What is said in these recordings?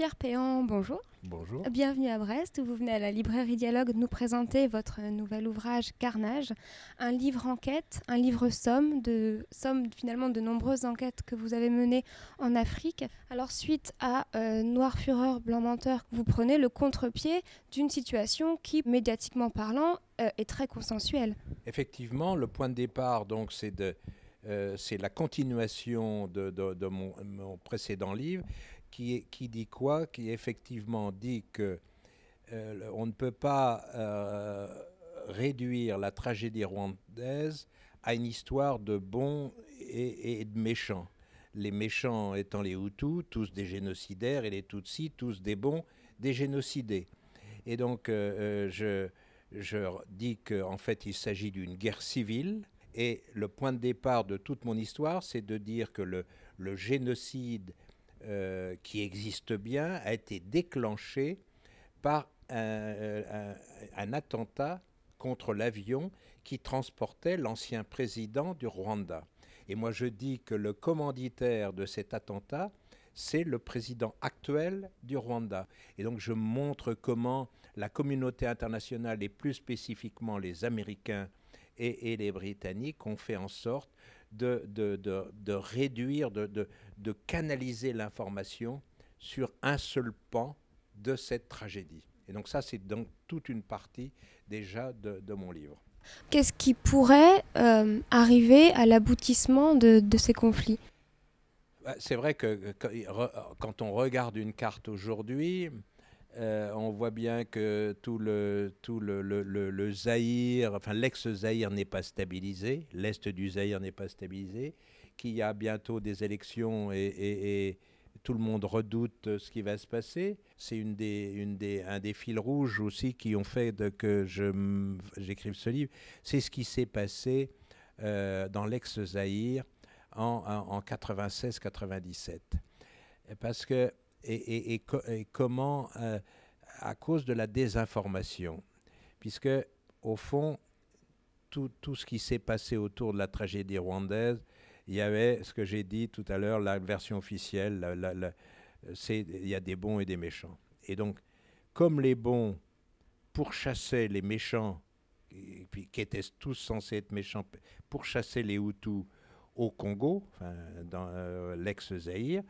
Pierre Péan, bonjour. Bonjour. Bienvenue à Brest. Vous venez à la librairie Dialogue nous présenter votre nouvel ouvrage Carnage, un livre enquête, un livre somme, de, somme finalement de nombreuses enquêtes que vous avez menées en Afrique. Alors suite à euh, Noir Fureur, Blanc Menteur, vous prenez le contre-pied d'une situation qui, médiatiquement parlant, euh, est très consensuelle. Effectivement, le point de départ, donc, c'est de euh, c'est la continuation de, mon, précédent livre, qui, dit quoi Qui effectivement dit que euh, on ne peut pas euh, réduire la tragédie rwandaise à une histoire de bons et, de méchants. Les méchants étant les Hutus, tous des génocidaires, et les Tutsis, tous des bons, des génocidés. Et donc, je, je dis qu'en fait, il s'agit d'une guerre civile et le point de départ de toute mon histoire, c'est de dire que le, génocide euh, qui existe bien a été déclenché par un, attentat contre l'avion qui transportait l'ancien président du Rwanda. Et moi je dis que le commanditaire de cet attentat, c'est le président actuel du Rwanda. Et donc je montre comment la communauté internationale et plus spécifiquement les Américains et, les Britanniques ont fait en sorte de, de, de, réduire, de, canaliser l'information sur un seul pan de cette tragédie. Et donc ça, c'est donc toute une partie déjà de, mon livre. Qu'est-ce qui pourrait euh, arriver à l'aboutissement de, ces conflits? Bah, C'est vrai que quand on regarde une carte aujourd'hui, euh, on voit bien que tout le, tout le, le, le, Zaïre, enfin l'ex-Zaïre n'est pas stabilisé, l'Est du Zaïre n'est pas stabilisé, qu'il y a bientôt des élections et, tout le monde redoute ce qui va se passer. C'est une des, une des, un des fils rouges aussi qui ont fait que j'écrive ce livre. C'est ce qui s'est passé euh, dans l'ex-Zaïre en, en 96-97. Parce que et, comment, euh, à cause de la désinformation, puisque au fond, tout, ce qui s'est passé autour de la tragédie rwandaise, il y avait ce que j'ai dit tout à l'heure, la version officielle, il y a des bons et des méchants. Et donc, comme les bons pourchassaient les méchants, qui étaient tous censés être méchants, pourchassaient les Hutus au Congo, dans euh, l'ex-Zaïre,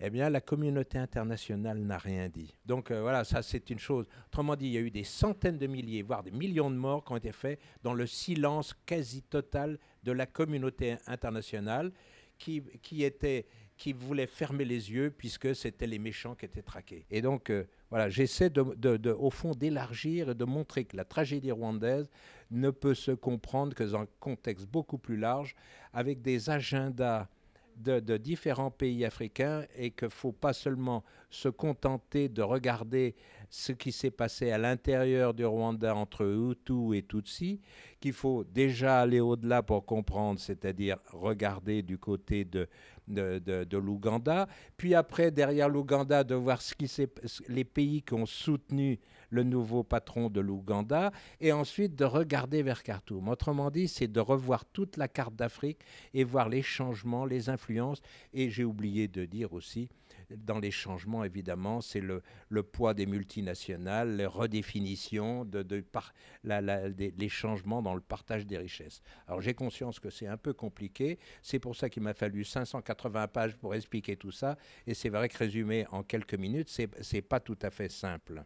eh bien, la communauté internationale n'a rien dit. Donc euh, voilà, ça c'est une chose. Autrement dit, il y a eu des centaines de milliers, voire des millions de morts qui ont été faits dans le silence quasi total de la communauté internationale qui, qui était qui voulait fermer les yeux puisque c'était les méchants qui étaient traqués. Et donc, euh, voilà, j'essaie de, au fond d'élargir et de montrer que la tragédie rwandaise ne peut se comprendre que dans un contexte beaucoup plus large, avec des agendas de, différents pays africains et qu'il ne faut pas seulement se contenter de regarder ce qui s'est passé à l'intérieur du Rwanda entre Hutu et Tutsi, qu'il faut déjà aller au-delà pour comprendre, c'est-à-dire regarder du côté de, de, de, l'Ouganda, puis après, derrière l'Ouganda, de voir ce qui les pays qui ont soutenu le nouveau patron de l'Ouganda, et ensuite de regarder vers Khartoum. Autrement dit, c'est de revoir toute la carte d'Afrique et voir les changements, les influences, et j'ai oublié de dire aussi, dans les changements, évidemment, c'est le, poids des multinationales, les redéfinitions, par, la, les changements dans le partage des richesses. Alors j'ai conscience que c'est un peu compliqué, c'est pour ça qu'il m'a fallu 580 pages pour expliquer tout ça, et c'est vrai que résumé en quelques minutes, c'est pas tout à fait simple.